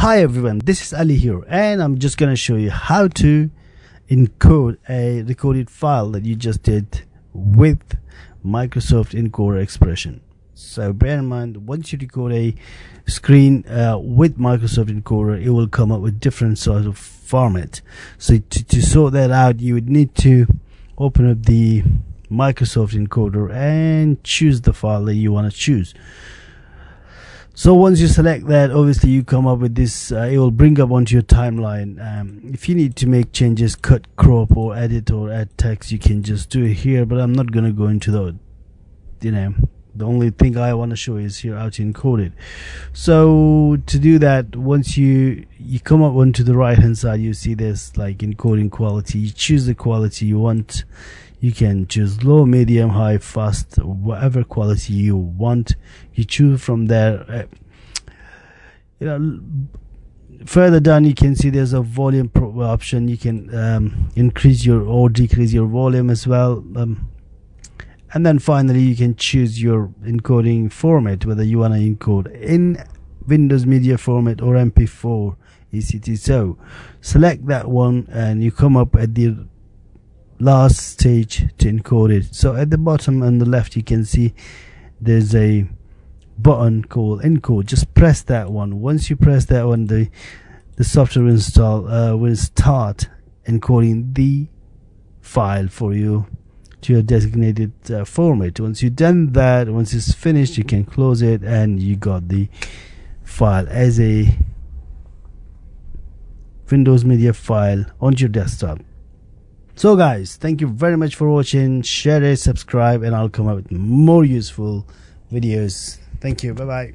Hi everyone, this is Ali here and I'm just gonna show you how to encode a recorded file that you just did with Microsoft Encoder Expression. So bear in mind, once you record a screen uh, with Microsoft Encoder, it will come up with different sort of format. So to, to sort that out, you would need to open up the Microsoft Encoder and choose the file that you want to choose so once you select that obviously you come up with this uh, it will bring up onto your timeline. Um, if you need to make changes cut crop or edit or add text you can just do it here but I'm not gonna go into the you know the only thing I want to show is here how to encode it. So to do that once you you come up onto the right hand side you see this like encoding quality. You choose the quality you want you can choose low medium high fast whatever quality you want. You choose from there uh, you know further down you can see there's a volume option. You can um, increase your or decrease your volume as well um, and then finally you can choose your encoding format whether you want to encode in Windows Media format or MP4 ECT so select that one and you come up at the last stage to encode it. So at the bottom on the left you can see there's a button called encode. Just press that one. Once you press that one the the software install uh, will start encoding the file for you to your designated uh, format. Once you've done that once it's finished you can close it and you got the file as a Windows Media file on your desktop so guys thank you very much for watching. Share it subscribe and i'll come up with more useful videos. Thank you. Bye bye